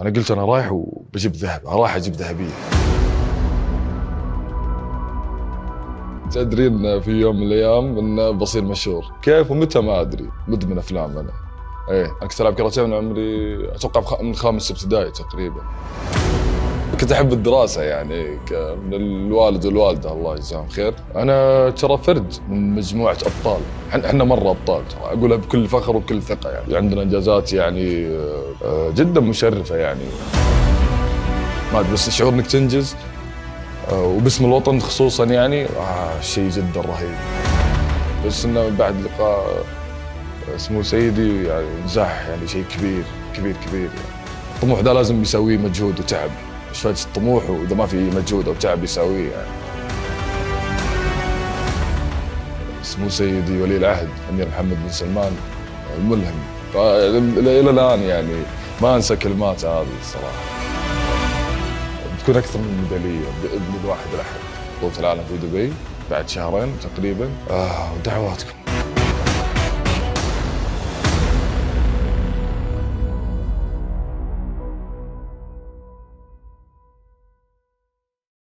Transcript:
أنا قلت أنا رايح وبجيب ذهب رايح أجيب ذهبية. تدري إن في يوم من الأيام إن بصير مشهور. كيف ومتى ما أدري. مدمن أفلام أنا. إيه أنا كنت العب كره من عمري أتوقع من خامس ابتدائي تقريبا. كنت أحب الدراسة يعني من الوالد والوالدة الله يجزاهم خير. أنا ترى فرد من مجموعة أبطال. إحنا مرة أبطال ترى. أقولها بكل فخر وبكل ثقة يعني. عندنا إنجازات يعني آه، جدا مشرفة يعني. ما أدري بس شعور إنك تنجز آه، وباسم الوطن خصوصا يعني آه شيء جدا رهيب. بس إنه بعد لقاء سمو سيدي يعني نجاح يعني شيء كبير كبير كبير يعني. الطموح ده لازم يسويه مجهود وتعب. فايده الطموح وإذا ما في مجهود أو تعب يساويه يعني. سمو سيدي ولي العهد أمير محمد بن سلمان الملهم. إلى الآن يعني ما أنسى كلماته هذه الصراحة. بتكون أكثر من ميدالية بإذن الواحد الأحد. بطولة العالم في دبي بعد شهرين تقريبا. آه ودعواتكم.